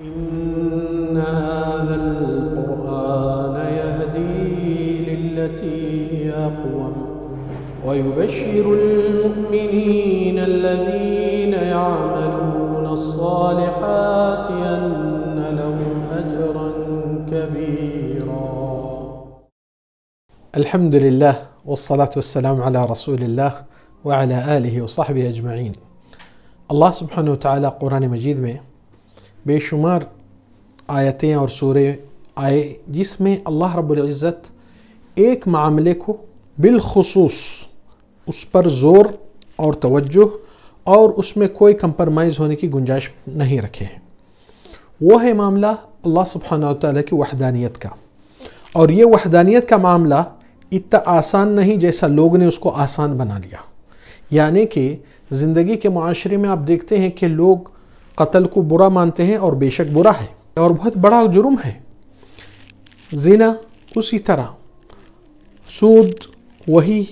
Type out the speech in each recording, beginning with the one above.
إن هذا القرآن يهدي للتي هي أقوم ويبشر المؤمنين الذين يعملون الصالحات أن لهم أجرا كبيرا. الحمد لله والصلاة والسلام على رسول الله وعلى آله وصحبه أجمعين. اللہ سبحانہ وتعالی قرآن مجید میں بے شمار آیتیں اور سورے آئے جس میں اللہ رب العزت ایک معاملے کو بالخصوص اس پر زور اور توجہ اور اس میں کوئی کمپرمائز ہونے کی گنجائش نہیں رکھے ہیں۔ وہ ہے معاملہ اللہ سبحانہ وتعالی کی وحدانیت کا۔ اور یہ وحدانیت کا معاملہ اتنا آسان نہیں جیسا لوگ نے اس کو آسان بنا لیا۔ یعنی کہ زندگی کے معاشرے میں آپ دیکھتے ہیں کہ لوگ قتل کو برا مانتے ہیں اور بے شک برا ہے اور بہت بڑا جرم ہے۔ زنا اسی طرح۔ سود وہی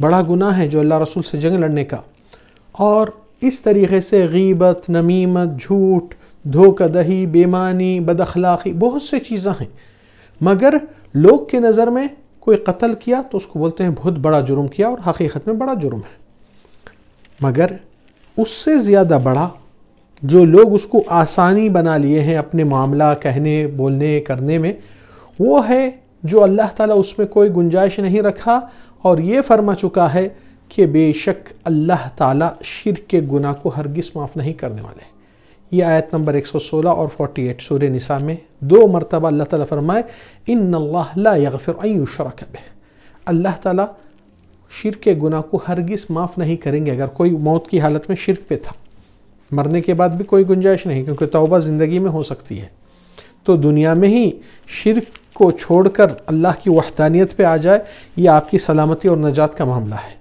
بڑا گناہ ہے جو اللہ رسول سے جنگ لڑنے کا۔ اور اس طریقے سے غیبت، نمیمت، جھوٹ، دھوکہ دہی بیمانی بد اخلاقی بہت سے چیزیں ہیں۔ مگر لوگ کے نظر میں کوئی قتل کیا تو اس کو بولتے ہیں بہت بڑا جرم کیا اور حقیقت میں بڑا جرم ہے۔ مگر اس سے زیادہ بڑا جو لوگ اس کو آسانی بنا لیے ہیں اپنے معاملہ کہنے، بولنے، کرنے میں، وہ ہے جو اللہ تعالیٰ اس میں کوئی گنجائش نہیں رکھا اور یہ فرما چکا ہے کہ بے شک اللہ تعالیٰ شرک کے گناہ کو ہرگز معاف نہیں کرنے والے۔ یہ آیت نمبر 116 اور 48 سورہ نساء میں دو مرتبہ اللہ تعالیٰ فرمائے، ان اللہ لا یغفر ان یشرک بہ اللہ تعالیٰ شرک کے گناہ کو ہرگز معاف نہیں کریں گے۔ اگر کوئی موت کی حالت میں شرک پہ تھا مرنے کے بعد بھی کوئی گنجائش نہیں، کیونکہ توبہ زندگی میں ہو سکتی ہے۔ تو دنیا میں ہی شرک کو چھوڑ کر اللہ کی وحدانیت پہ آ جائے، یہ آپ کی سلامتی اور نجات کا معاملہ ہے۔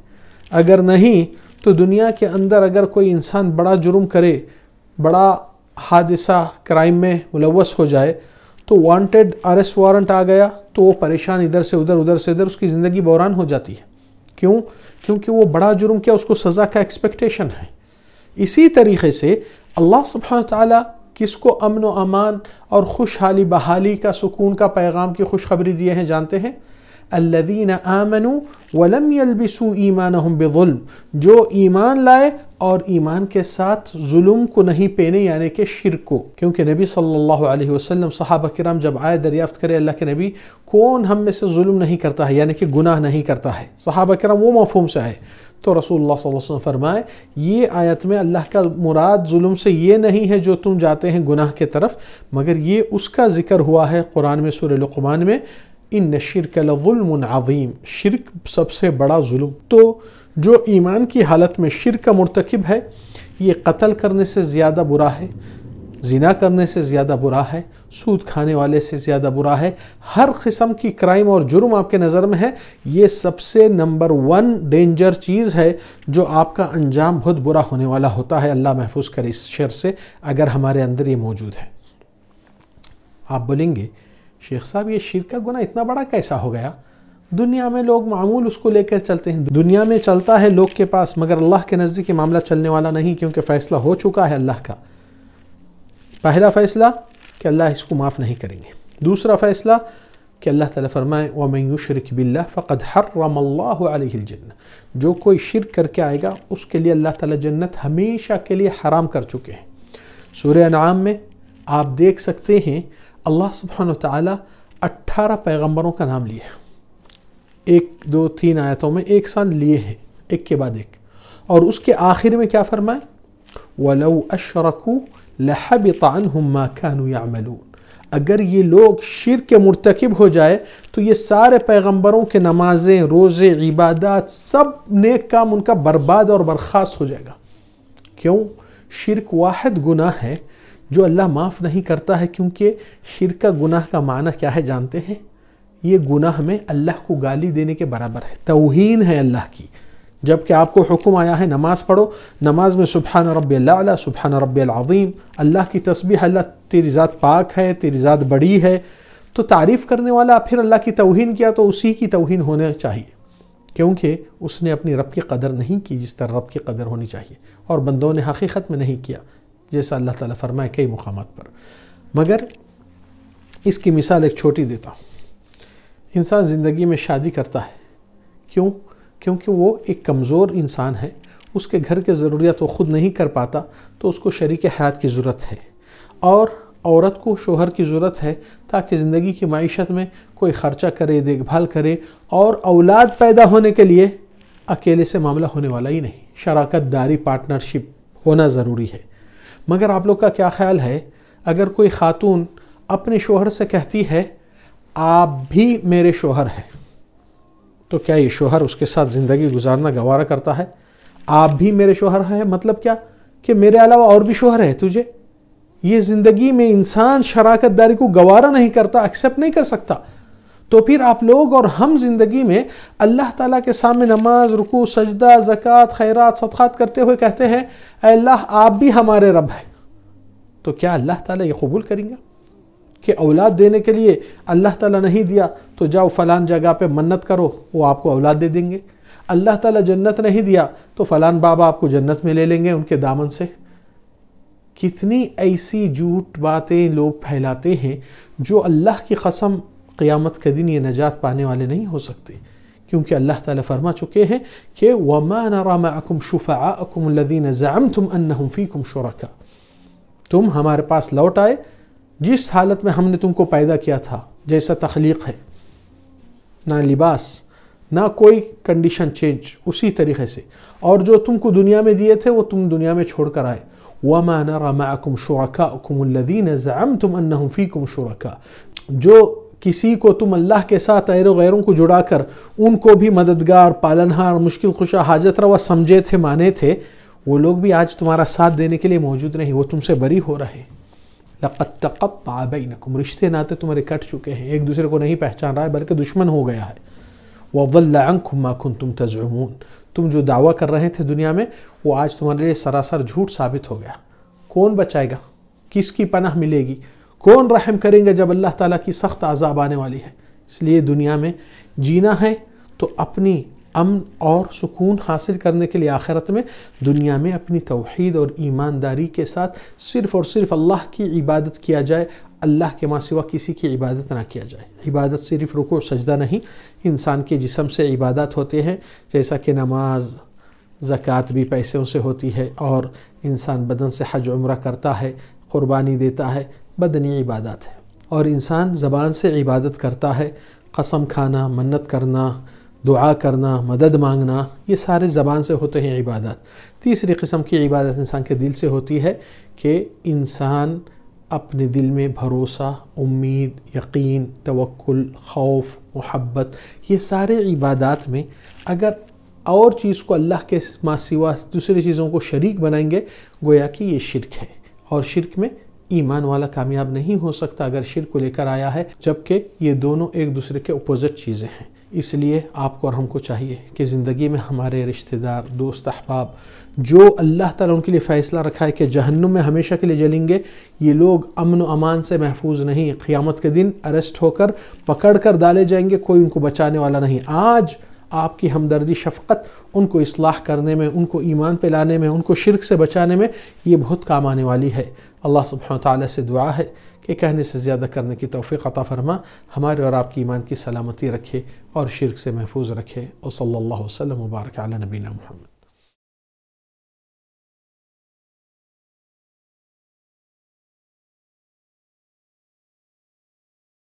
اگر نہیں، تو دنیا کے اندر اگر کوئی انسان بڑا جرم کرے، بڑا حادثہ، کرائم میں ملوث ہو جائے، تو وانٹیڈ ارسٹ وارنٹ آ گیا، تو وہ پریشان ادھر سے ادھر ادھر سے ادھر، اس کی زندگی بوران ہو جاتی ہے۔ کیوں؟ کیونکہ وہ بڑا جرم کیا، اس کو سزا کا ایکسپیکٹیشن ہے۔ اسی طریقے سے اللہ سبحانہ تعالیٰ کس کو امن و امان اور خوشحالی بحالی کا سکون کا پیغام کی خوشخبری دیے ہیں، جانتے ہیں؟ الذین آمنوا ولم يلبسوا ایمانہم بظلم، جو ایمان لائے اور ایمان کے ساتھ ظلم کو نہیں پینے یعنی کہ شرک کو۔ کیونکہ نبی صلی اللہ علیہ وسلم، صحابہ کرام جب آئے، دریافت کرے، اللہ کے نبی، کون ہم میں سے ظلم نہیں کرتا ہے یعنی کہ گناہ نہیں کرتا ہے۔ صحابہ کرام وہ مفہوم سے آئے۔ تو رسول اللہ صلی اللہ علیہ وسلم فرمائے، یہ آیت میں اللہ کا مراد ظلم سے یہ نہیں ہے جو تم جاتے ہیں گناہ کے طرف، مگر یہ اس کا ذکر ہوا ہے قرآن میں، سورہ لقمان میں، ان شرک لظلم عظیم شرک سب سے بڑا ظلم۔ تو جو ایمان کی حالت میں شرک کا مرتکب ہے، یہ قتل کرنے سے زیادہ برا ہے، زنا کرنے سے زیادہ برا ہے، سود کھانے والے سے زیادہ برا ہے۔ ہر قسم کی کرائم اور جرم آپ کے نظر میں ہے۔ یہ سب سے نمبر ون ڈینجر چیز ہے جو آپ کا انجام بہت برا ہونے والا ہوتا ہے۔ اللہ محفوظ کر اس شر سے، اگر ہمارے اندر یہ موجود ہے۔ آپ بولیں گے، شیخ صاحب، یہ شرک کا گناہ اتنا بڑا کیسا ہو گیا؟ دنیا میں لوگ معمول اس کو لے کر چلتے ہیں۔ دنیا میں چلتا ہے لوگ کے پاس، مگر اللہ کے نزدیک یہ معاملہ چلنے والا نہیں، کیونکہ فیصلہ ہو چکا ہے اللہ کا۔ پہلا فیصلہ کہ اللہ اس کو معاف نہیں کریں گے۔ دوسرا فیصلہ کہ اللہ تعالیٰ فرمائے، وَمَن يُشْرِكْ بِاللَّهِ فَقَدْ حَرَّمَ اللَّهُ عَلَيْهِ الْجَنَّةِ۔ جو کوئی شرک کر کے آئے گا، اس کے لیے اللہ تعالیٰ جنت ہمیشہ کے لیے حرام کر چکے ہیں۔ سورہ انعام میں آپ دیکھ سکتے ہیں، اللہ سبحانہ وتعالی اٹھارہ پیغمبروں کا نام لیے ایک، دو، تین آیتوں میں ایک سال لیے ہیں، ایک کے بعد ایک۔ اور اس کے آخر میں کیا فرمائے؟ وَلَوْ أَشْرَكُوا لَحَبِطَ عَنْهُمْ مَا كَانُوا يَعْمَلُونَ۔ اگر یہ لوگ شرک کے مرتکب ہو جائے، تو یہ سارے پیغمبروں کے نمازیں، روزے، عبادات، سب نیک کام ان کا برباد اور برخاست ہو جائے گا۔ کیوں؟ شرک واحد گناہ ہے جو اللہ معاف نہیں کرتا ہے، کیونکہ شرک کا گناہ کا معنی کیا ہے جانتے ہیں؟ یہ گناہ میں اللہ کو گالی دینے کے برابر ہے، توہین ہے اللہ کی۔ جبکہ آپ کو حکم آیا ہے نماز پڑھو، نماز میں سبحان رب اللہ سبحان رب العظیم، اللہ کی تسبیح، اللہ تیری ذات پاک ہے، تیری ذات بڑی ہے۔ تو تعریف کرنے والا پھر اللہ کی توہین کیا تو اسی کی توہین ہونا چاہیے۔ کیونکہ اس نے اپنی رب کی قدر نہیں کی جس طرح رب کی قدر ہونی چاہیے۔ اور بندوں نے حقیقت میں نہیں کیا، جیسا اللہ تعالیٰ فرمائے کئی مقامات پر۔ مگر اس کی مثال ایک چھوٹی دیتا ہوں۔ انسان زندگی میں شادی کرتا ہے۔ کیوں؟ کیونکہ وہ ایک کمزور انسان ہے۔ اس کے گھر کے ضروریات وہ خود نہیں کر پاتا، تو اس کو شریک حیات کی ضرورت ہے۔ اور عورت کو شوہر کی ضرورت ہے تاکہ زندگی کی معیشت میں کوئی خرچہ کرے، دیکھ بھال کرے۔ اور اولاد پیدا ہونے کے لیے اکیلے سے معاملہ ہونے والا ہی نہیں۔ شراکت داری، پارٹنرشپ ہونا ضروری ہے۔ مگر آپ لوگ کا کیا خیال ہے؟ اگر کوئی خاتون اپنے شوہر سے کہتی ہے آپ بھی میرے شوہر ہیں۔ تو کیا یہ شوہر اس کے ساتھ زندگی گزارنا گوارہ کرتا ہے؟ آپ بھی میرے شوہر ہیں مطلب کیا کہ میرے علاوہ اور بھی شوہر ہے تجھے؟ یہ زندگی میں انسان شراکت داری کو گوارہ نہیں کرتا ایکسیپٹ نہیں کر سکتا۔ تو پھر آپ لوگ اور ہم زندگی میں اللہ تعالیٰ کے سامنے نماز، رکوع، سجدہ، زکوٰۃ، خیرات، صدقات کرتے ہوئے کہتے ہیں، اے اللہ، آپ بھی ہمارے رب ہیں۔ تو کیا اللہ تعالیٰ یہ قبول کریں گا کہ اولاد دینے کے لیے اللہ تعالیٰ نہیں دیا، تو جاؤ فلان جگہ پہ منت کرو، وہ آپ کو اولاد دے دیں گے۔ اللہ تعالیٰ جنت نہیں دیا، تو فلان بابا آپ کو جنت میں لے لیں گے ان کے دامن سے۔ کتنی ایسی جھوٹ باتیں لوگ پھیلاتے ہیں جو اللہ کی قسم قیامت کے دن یہ نجات پانے والے نہیں ہو سکتے۔ کیونکہ اللہ تعالیٰ فرما چکے ہیں کہ وَمَا نَرَى مَعَكُمْ شُفَعَاءَكُمُ الَّذِينَ زَعَمْتُمْ أَنَّهُمْ فِيكُمْ شُرَكَ تم ہمارے پاس لوٹ آئے جس حالت میں ہم نے تم کو پیدا کیا تھا، جیسا تخلیق ہے، نہ لباس، نہ کوئی کنڈیشن چینج اسی طریقے سے۔ اور جو تم کو دنیا میں دیے تھے، وہ تم دنیا میں چھوڑ کر آئے۔ وَمَا نَرَى مَعَكُمْ شُرَكَاءُكُمُ الَّذِينَ زَعَمْتُمْ أَنَّهُمْ فِيكُمْ شُرَكَاء۔ جو کسی کو تم اللہ کے ساتھ غیر و غیروں کو جڑا کر ان کو بھی مددگار، پالنہار، مشکل خوشا حاجت روا سمجھے تھے، مانے تھے، وہ لوگ بھی آج تمہارا ساتھ دینے کے لیے موجود نہیں، وہ تم سے بری ہو رہے۔ لقد تقطع بینکم رشتے ناتے تمہارے کٹ چکے ہیں، ایک دوسرے کو نہیں پہچان رہا ہے، بلکہ دشمن ہو گیا ہے۔ وَضَلَّ عَنْكُمْ مَا كُنْتُمْ تَزْعُمُونَ۔ تم جو دعویٰ کر رہے تھے دنیا میں، وہ آج تمہارے لیے سراسر جھوٹ ثابت ہو گیا۔ کون بچائے گا؟ کس کی پناہ ملے گی؟ کون رحم کریں گے جب اللہ تعالیٰ کی سخت عذاب آنے والی ہے؟ اس لیے دنیا میں جینا ہے تو اپنی امن اور سکون حاصل کرنے کے لیے آخرت میں دنیا میں اپنی توحید اور ایمانداری کے ساتھ صرف اور صرف اللہ کی عبادت کیا جائے، اللہ کے ماں سوا کسی کی عبادت نہ کیا جائے۔ عبادت صرف رکو سجدہ نہیں، انسان کے جسم سے عبادت ہوتے ہیں، جیسا کہ نماز، زکوٰۃ بھی پیسوں سے ہوتی ہے اور انسان بدن سے حج، عمرہ کرتا ہے، قربانی دیتا ہے، بدنی عبادت ہے اور انسان زبان سے عبادت کرتا ہے، قسم کھانا، منت کرنا دعا کرنا، مدد مانگنا، یہ سارے زبان سے ہوتے ہیں عبادت تیسری قسم کی عبادت انسان کے دل سے ہوتی ہے کہ انسان اپنے دل میں بھروسہ، امید، یقین، توکل، خوف، محبت، یہ سارے عبادات میں اگر اور چیز کو اللہ کے ماں سوا دوسری چیزوں کو شریک بنائیں گے، گویا کہ یہ شرک ہے۔ اور شرک میں ایمان والا کامیاب نہیں ہو سکتا اگر شرک کو لے کر آیا ہے، جبکہ یہ دونوں ایک دوسرے کے اپوزٹ چیزیں ہیں۔ اس لیے آپ کو اور ہم کو چاہیے کہ زندگی میں ہمارے رشتہ دار، دوست، احباب، جو اللہ تعالیٰ ان کے لیے فیصلہ رکھا ہے کہ جہنم میں ہمیشہ کے لیے جلیں گے، یہ لوگ امن و امان سے محفوظ نہیں قیامت کے دن اریسٹ ہو کر، پکڑ کر ڈالے جائیں گے، کوئی ان کو بچانے والا نہیں۔ آج آپ کی ہمدردی، شفقت، ان کو اصلاح کرنے میں، ان کو ایمان پہ لانے میں، ان کو شرک سے بچانے میں، یہ بہت کام آنے والی ہے۔ اللہ سبحانہ وتعالی سے دعا ہے کہ کہنے سے زیادہ کرنے کی توفیق عطا فرما، ہمارے اور آپ کی ایمان کی سلامتی رکھے اور شرک سے محفوظ رکھے۔ اور صلی اللہ وسلم مبارک علی نبینا محمد۔